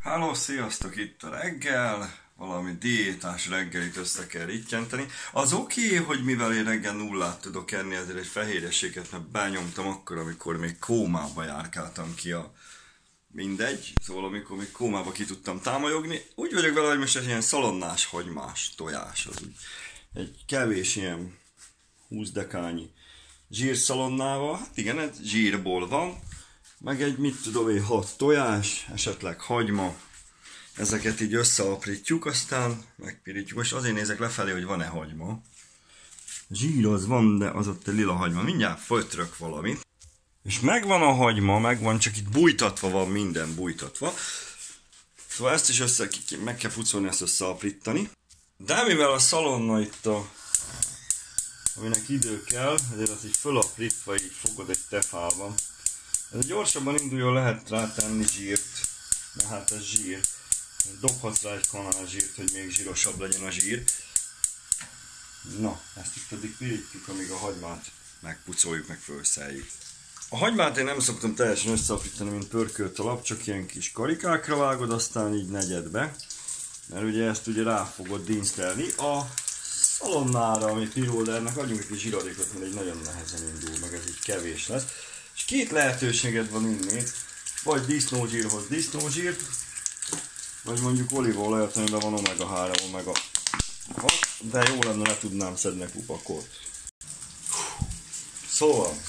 Háló, sziasztok, itt a reggel, valami diétás reggelit össze kell rittyenteni. Az oké, hogy mivel én reggel nullát tudok enni, ezért egy fehérjeséget mert benyomtam akkor, amikor még kómába járkáltam ki a mindegy, szóval amikor még kómába ki tudtam támolyogni, úgy vagyok vele, hogy most egy ilyen szalonnás hagymás tojás, az úgy egy kevés ilyen 20 dekányi zsírszalonnával, hát igen, ez zsírból van, meg egy mit tudom én, hat tojás, esetleg hagyma, ezeket így összeaprítjuk, aztán megpirítjuk. Most azért nézek lefelé, hogy van-e hagyma. Zsír az van, de az ott a lila hagyma. Mindjárt folytrök valamit. És megvan a hagyma, megvan, csak itt bújtatva van minden bújtatva. Szóval ezt is össze, meg kell pucolni, ezt összeaprítani. De mivel a szalonna itt a aminek idő kell, ezért az így fölaprítva így fogod egy tefában. Ez gyorsabban induljon, lehet rátenni zsírt, de hát ez zsír. Dobhatsz rá egy kanál zsírt, hogy még zsírosabb legyen a zsír. Na, ezt itt pedig pirítjuk, amíg a hagymát megpucoljuk, meg felszeljük. A hagymát én nem szoktam teljesen összeapítani, mint pörkölt alap, csak ilyen kis karikákra vágod, aztán így negyedbe. Mert ugye ezt ugye rá fogod dinsztelni. A szalonnára, ami piroldernek adjunk egy kis zsiradékot, mert egy nagyon nehezen indul, meg ez így kevés lesz. És két lehetőséged van inni, vagy disznózsírhoz disznózsírt, vagy mondjuk olívaolajat, amiben van omega 3, omega 6, de jó lenne, le tudnám szedni kupakot. Szóval,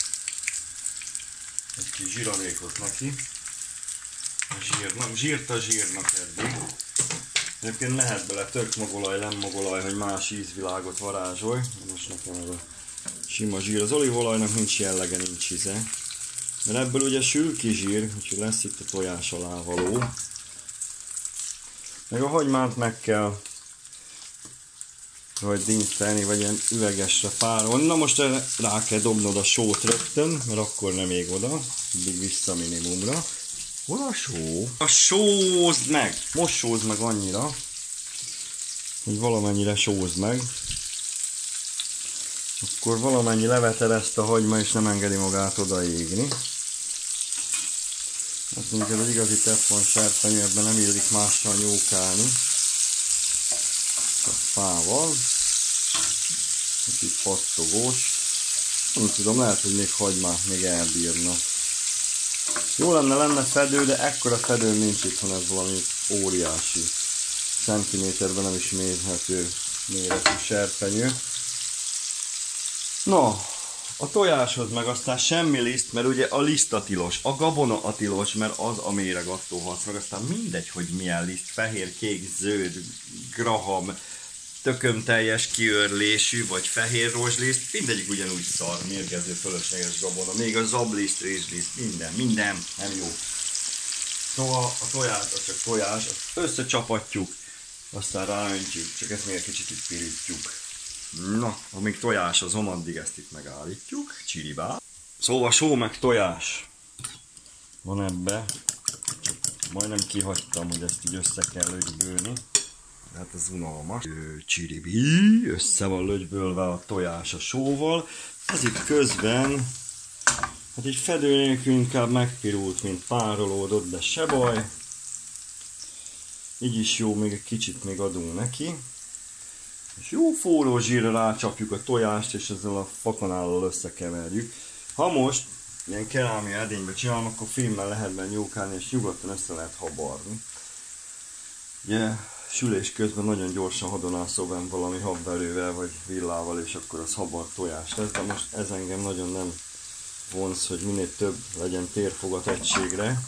egy kis zsíradékot neki. A zsírnak, zsírt a zsírnak eddig. Egyébként lehet bele tök magolaj, nem magolaj, hogy más ízvilágot varázsolj. Most nekem ez a sima zsír. Az olívolajnak nincs jellege, nincs íze. Mert ebből ugye sül ki zsír, úgyhogy lesz itt a tojás alá való. Meg a hagymát meg kell vagy dinsztelni, vagy ilyen üvegesre párolni. Na most rá kell dobnod a sót rögtön, mert akkor nem ég oda, mindig vissza minimumra. Hol a só? A sózd meg! Most sózd meg annyira, hogy valamennyire sózd meg. Akkor valamennyi levetel ezt a hagyma, és nem engedi magát odaégni. Azt mondjuk, ez az igazi teflon serpenyő, ebben nem illik mással nyúkálni. A fával. Kicsit pattogós. Nem tudom, lehet, hogy még hagymát még elbírna. Jó lenne lenne fedő, de ekkora fedő nincs itt, hanem valami óriási centiméterben nem is mérhető méretű serpenyő. No, a tojáshoz meg aztán semmi liszt, mert ugye a liszt a tilos, a gabona a tilos, mert az a méregatóhoz, meg aztán mindegy, hogy milyen liszt, fehér, kék, zöld, graham, tököm teljes kiörlésű, vagy fehér rozsliszt, mindegyik ugyanúgy szar, mérgező, fölösleges gabona, még a zabliszt, rizsliszt, minden, minden nem jó. Szóval a tojás, az csak tojás, azt összecsapatjuk, aztán ráöntjük, csak ezt még egy kicsit pirítjuk. Na, amíg tojás az addig ezt itt megállítjuk, csiribá. Szóval só meg tojás van ebbe. Majdnem kihagytam, hogy ezt így össze kell lögybőni. Hát ez unalmas. Csiribi, össze van lögybölve a tojás a sóval. Ez itt közben, hát egy fedő nélkül inkább megpirult, mint párolódott, de se baj. Így is jó, még egy kicsit még adunk neki. És jó forró zsírra rácsapjuk a tojást, és ezzel a fakanállal összekeverjük. Ha most ilyen kerámia edénybe csinálom, akkor filmmel lehet benne nyúkálni, és nyugodtan össze lehet habarni. Ugye, sülés közben nagyon gyorsan hadonászol benne valami habverővel, vagy villával, és akkor az habar tojás lesz, de most ez engem nagyon nem vonz, hogy minél több legyen térfogat egységre,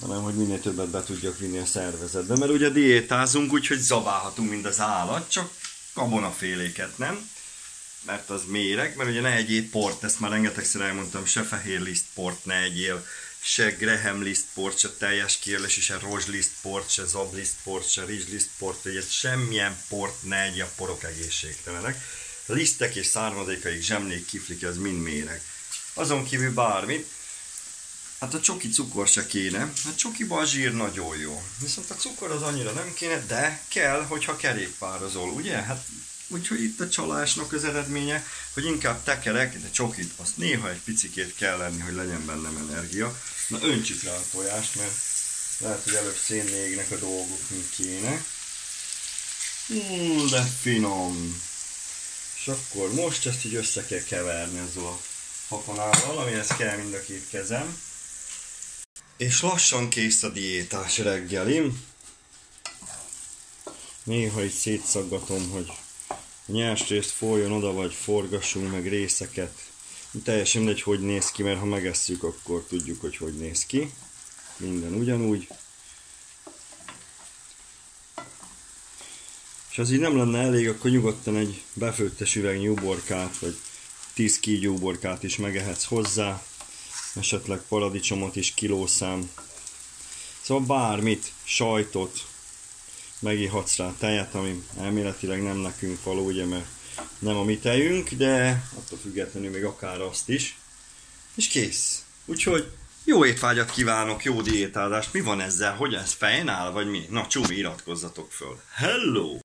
hanem hogy minél többet be tudjak vinni a szervezetbe. Mert ugye diétázunk, úgyhogy zabálhatunk, mint az állat, csak gabonaféléket, nem? Mert az méreg, mert ugye ne egyéb port, ezt már rengetegszer elmondtam, se fehér liszt port ne egyél, se Graham liszt port, se teljes kérles, se rozsliszt port, se zabliszt port, se rizsliszt port, ugye semmilyen port ne egy a porok egészségtelenek. Lisztek és származékaik, zsemlék, kiflik, ez mind méreg. Azon kívül bármit, Hát a csoki cukor se kéne, a csokiban a zsír nagyon jó. Viszont a cukor az annyira nem kéne, de kell, hogyha kerékpározol, ugye? Hát úgyhogy itt a csalásnak az eredménye, hogy inkább tekerek, de csokit, azt néha egy picikét kell lenni, hogy legyen bennem energia. Na öntsük rá a tojást, mert Lehet, hogy előbb szénné égnek a dolgok, mint kéne. Mm, de finom. És akkor most ezt így össze kell keverni ezzel a hapanával, amihez kell mind a két kezem. És lassan kész a diétás reggelim. Néha így szétszaggatom, hogy nyers részt folyjon oda, vagy forgassunk meg részeket. Teljesen mindegy, hogy néz ki, mert ha megesszük, akkor tudjuk, hogy hogy néz ki. Minden ugyanúgy. És az így nem lenne elég, akkor nyugodtan egy befőttes üveg uborkát, vagy 10 kígyó uborkát is megehetsz hozzá, esetleg paradicsomot is kilószám. Szóval bármit, sajtot, megihatsz rá tejet, ami elméletileg nem nekünk való, ugye, mert nem a mi tejünk, de attól függetlenül még akár azt is. És kész. Úgyhogy jó étvágyat kívánok, jó diétázást. Mi van ezzel? Hogy ez fején áll, vagy mi? Na, csúmi, iratkozzatok föl. Hello!